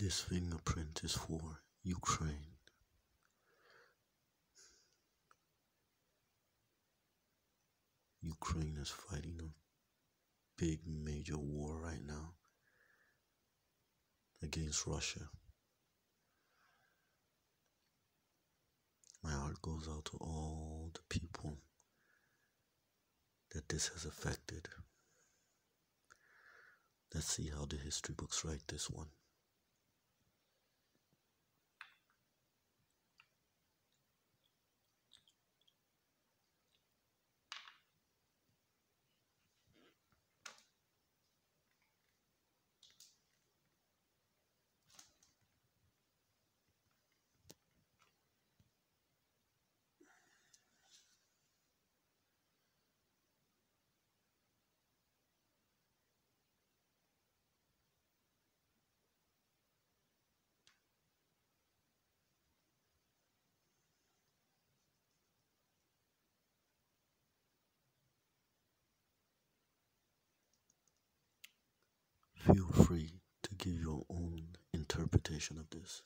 This fingerprint is for Ukraine. Ukraine is fighting a big major war right now against Russia. My heart goes out to all the people that this has affected. Let's see how the history books write this one. Feel free to give your own interpretation of this.